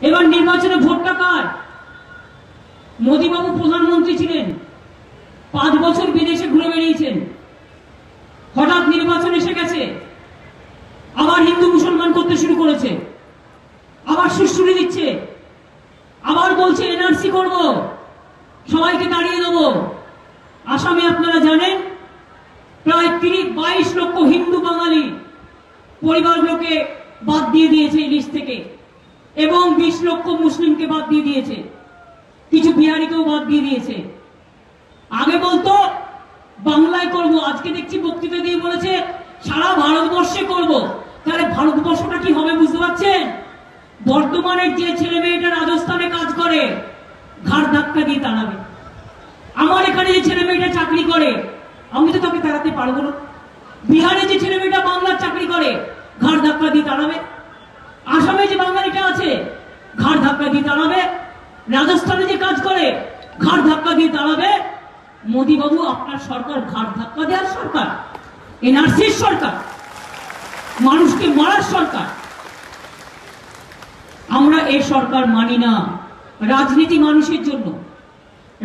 এবার নির্বাচনে ভোটটা কার? মোদীবাবু প্রধানমন্ত্রী ছিলেন। পাঁচ বছর বিদেশে ঘুরে বেরিয়েছেন হঠাৎ নির্বাচন এসে গেছে। আবার হিন্দু মুসলমান করতে শুরু করেছে। আবার সুশ্রুরি দিচ্ছে। আবার বলছে, এনআরসি করব। সবাইকে দাঁড়িয়ে দেবো। আসামে আপনারা জানেন, প্রায় তিরিশ, বাইশ লক্ষ হিন্দু বাঙালি পরিবারগুলোকে বাদ দিয়ে দিয়েছে এই লিস্ট থেকে। এবং বিশ লক্ষ মুসলিমকে বাদ দিয়ে দিয়েছে। কিছু বিহারিকেও বাদ দিয়ে দিয়েছে। আগে বলতো, বাংলায় করব, আজকে দেখছি বক্তৃতা দিয়ে বলেছে, সারা ভারতবর্ষে করব। তাহলে ভারতবর্ষটা কি হবে বুঝতে পারছেন? বর্তমানের যে ছেলে মেয়েটা রাজস্থানে কাজ করে, ঘাড় ধাক্কা দিয়ে তাড়াবে আমার এখানে যে ছেলে মেয়েটা চাকরি করে, আমি তো তাকে তাড়াতে পারব না। বিহারে যে ছেলে মেয়েটা বাংলার চাকরি করে, ঘাড় ধাক্কা দিয়ে তাড়াবে আসামে যে বাঙালিটা আছে, ঘাড় ধাক্কা দিয়ে তাড়াবে রাজস্থানে যে কাজ করে, ঘাড় ধাক্কা দিয়ে তাড়াবে মোদী বাবু আপনার সরকার ঘাড় ধাক্কা দেওয়ার সরকার, এনআরসির সরকার, মানুষকে মারার সরকার। আমরা এই সরকার মানি না। রাজনীতি মানুষের জন্য,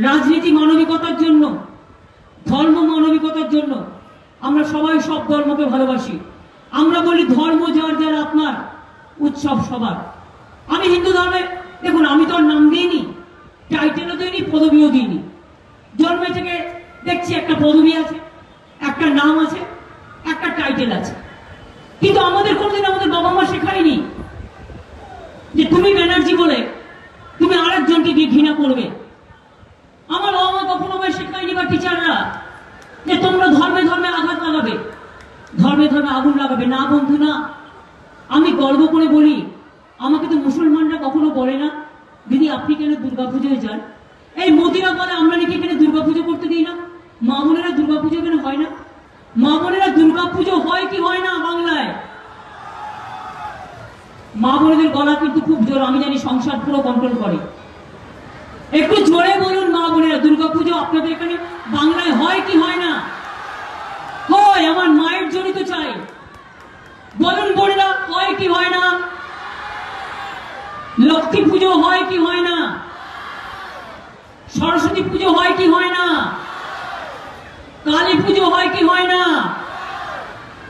রাজনীতি মানবিকতার জন্য, ধর্ম মানবিকতার জন্য, আমরা সবাই সব ধর্মকে ভালোবাসি। আমরা বলি ধর্ম আপনার উৎসব সবার। আমি হিন্দু ধর্মে, দেখুন, আমি তো নাম দিইনি। টাইটেলও দিইনি, পদবিও দিইনি। জন্মে থেকে দেখছি একটা পদবি আছে, একটা নাম আছে, একটা টাইটেল আছে। কিন্তু আমাদের কোনোদিন আমাদের বাবা মা শেখায়নি যে তুমি ব্যানার্জি বলে তুমি আরেকজনকে গিয়ে ঘৃণা করবে। আমার বাবা মা কখনো আমায় শেখায়নি বা টিচাররা যে তোমরা ধর্মে ধর্মে আঘাত লাগাবে, ধর্মে ধর্মে আগুন লাগাবে। না বন্ধু, না। আমি গর্ব করে বলি, আমাকে তো মুসলমানরা কখনো বলে না, দিদি, আপনি কেন দুর্গাপুজোয় যান? এই মোদিরা বলে, আমরা নাকি এখানে দুর্গাপুজো করতে দিই না। মা বোনেরা দুর্গাপুজো এখানে হয় না? মা বোনেরা দুর্গাপুজো হয় কি হয় না বাংলায়? মা বোনেদের গলা কিন্তু খুব জোর, আমি জানি সংসার পুরো কন্ট্রোল করে। একটু জোরে বলুন মা বোনেরা, দুর্গাপুজো আপনাদের এখানে বাংলায় হয় কি হয় না? হয় আমার মায়ের জড়িত চাই। বলুন, বোনেরা, হয় কি হয় না? লক্ষ্মী পুজো হয় কি হয় না? সরস্বতী পুজো হয় কি হয় না? কালী পুজো হয় কি হয় না?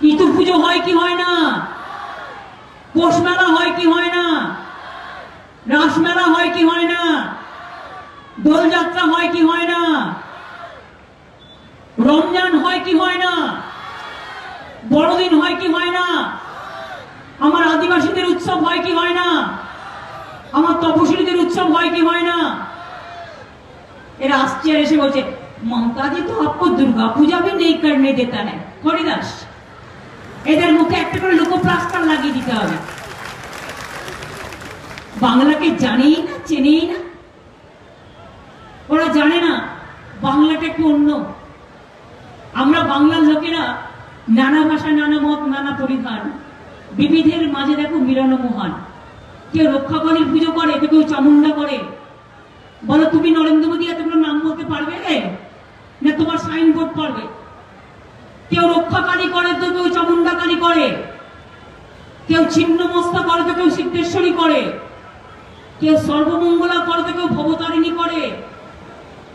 ইতু পুজো হয় কি হয় না? পৌষ মেলা হয় কি হয় না? রাস মেলা হয় কি হয় না? দোলযাত্রা হয় কি হয় না? রমজান হয় কি হয় না বড়দিন হয় কি হয় না আমার আদিবাসীদের উৎসব হয় কি হয় না? আমার তপশিলীদের উৎসব হয় কি হয় না? এরা আসছে আর এসে বলছে মমতা জি তো আপকো দুর্গা পূজা ভি নেই কারণে দেতা হ্যাঁ হরিদাস এদের মুখে একটা করে লোক প্লাস্টার লাগিয়ে দিতে হবে। বাংলাকে জানেই না, চেনেই না? ওরা জানে না, বাংলাটা একটু অন্য। আমরা বাংলার লোকেরা নানা ভাষা নানা মত, নানা পরিধান। বিবিধের মাঝে দেখো মিলন মহান। কেউ রক্ষাকালীর পুজো করে কেউ চামুন্ডা করে। বলো তুমি নরেন্দ্র মোদী এতগুলো নাম বলতে পারবে? না তোমার সাইনবোর্ড পারবে? কেউ রক্ষাকালী করে তো কেউ চামুন্ডাকালী করে। কেউ ছিন্ন মস্তা করে তো কেউ সিদ্ধেশ্বরী করে। কেউ সর্বমঙ্গলা করে তো কেউ ভবতারিণী করে।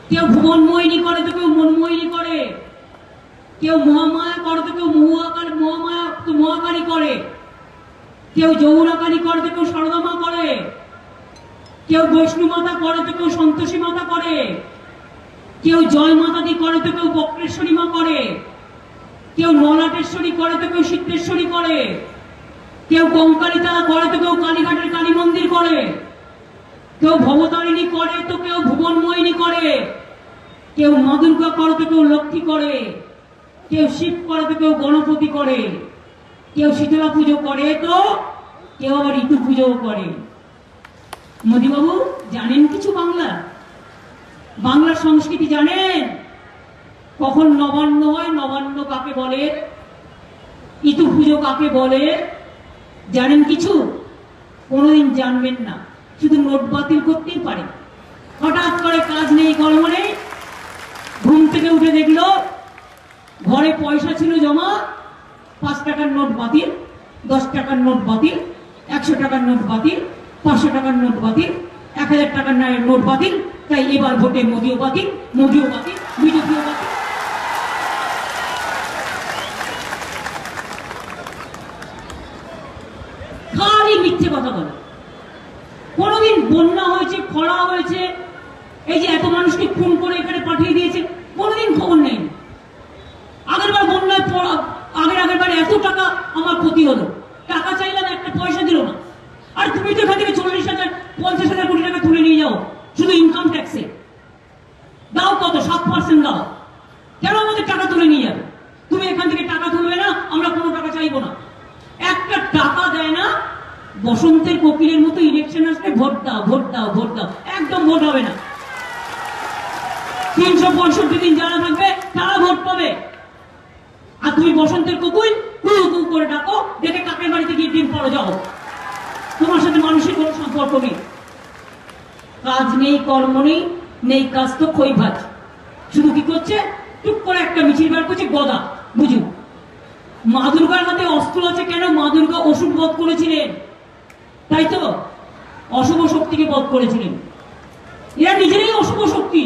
কেউ ভুবনমোহিনী করে তো কেউ মনমোহিনী করে। কেউ মহামায়া করে তো কেউ মহুয়াকালী মহামায়া তো মহাকালী করে। কেউ যৌরাকালী করে, কেউ সরদামা করে। কেউ বৈষ্ণু মাতা করে তো কেউ সন্তোষী মাতা করে। কেউ জয় করে তো কেউ বক্রেশ্বরী মা করে। কেউ নলাটেশ্বরী করে তো কেউ সিদ্ধেশ্বরী করে। কেউ কঙ্কালিতা করে তো কেউ কালীঘাটের কালী মন্দির করে। কেউ ভবতারিণী করে, তো কেউ ভুবনমোহিনী করে। কেউ মা করে, তো কেউ লক্ষ্মী করে। কেউ শিব করে, তো কেউ গণপতি করে। কেউ শীতলা পুজো করে তো, কেউ আবার ঋতু পুজোও করে। মোদীবাবু, জানেন কিছু বাংলা? বাংলার সংস্কৃতি জানেন? কখন নবান্ন হয়, নবান্ন কাকে বলে? ইতু পুজো কাকে বলে? জানেন কিছু? কোনোদিন জানবেন না। শুধু নোট বাতিল করতেই পারে। হঠাৎ করে কাজ নেই, কর্ম নেই। ঘুম থেকে উঠে দেখল, ঘরে পয়সা ছিল জমা পাঁচ টাকার নোট বাতিল, দশ টাকার নোট বাতিল, একশো টাকার নোট বাতিল, পাঁচশো টাকার নোট বাতিল, এক হাজার টাকার নোট বাতিল, তাই এবার ভোটে মোদিও বাতিল মোদিও বাতিল, বিজেপিও বাতিল। খালি কথা কোনোদিন বন্যা হয়েছে, খরা হয়েছে, এই যে এত মানুষকে খুন করে এখানে পাঠিয়ে দিয়েছে, কোনোদিন খবর নেই। আগের বার বন্যায় এত টাকা আমার ক্ষতি হলো। টাকা চাইলাম একটা পয়সা দিল না। আর তুমি তো এখান থেকে চল্লিশ হাজার, পঞ্চাশ হাজার কোটি টাকা তুলে নিয়ে যাও, শুধু ইনকাম ট্যাক্সে দাও কত? সাত পার্সেন্ট দাও। কেন আমাদের টাকা তুলে নিয়ে যাবে? তুমি এখান থেকে টাকা তুলবে না, আমরা কোনো টাকা চাইব না। একটা টাকা দেয় না, বসন্তের কোকিলের মতো ইলেকশন আসলে ভোট দাও ভোট দাও ভোট দাও। একদম ভোট হবে না। তিনশো পঁয়ষট্টি দিন যারা থাকবে, তারা ভোট পাবে। আর তুমি বসন্তের কুকুল কু কু করে ডাকো দেখে কাকের বাড়িতে গিয়ে ডিম পড়ে, যাও। তোমার সাথে মানুষের কোনো সম্পর্ক নেই। কাজ নেই, কর্ম নেই নেই কাজ তো খই ভাজ শুধু কি করছে? টুক করে একটা মিছিল বার করছে, গদা বুঝুন মা দুর্গার হাতে অস্ত্র আছে কেন? মা দুর্গা ওষুধ বধ করেছিলেন। তাই তো? অশুভ শক্তিকে বধ করেছিলেন। এরা নিজেরাই অশুভ শক্তি।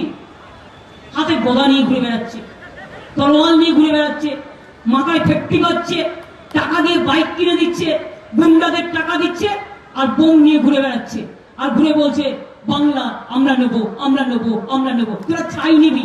হাতে গদা নিয়ে ঘুরে বেড়াচ্ছে তলোয়াল নিয়ে ঘুরে বেড়াচ্ছে। মাথায় ফেক্টি মারছে টাকা দিয়ে বাইক কিনে দিচ্ছে, গুন্ডাদের টাকা দিচ্ছে, আর বোম নিয়ে ঘুরে বেড়াচ্ছে। আর ঘুরে বলছে, বাংলা, আমরা নেব আমরা নেব আমরা নেব, তোরা চাই নিবি।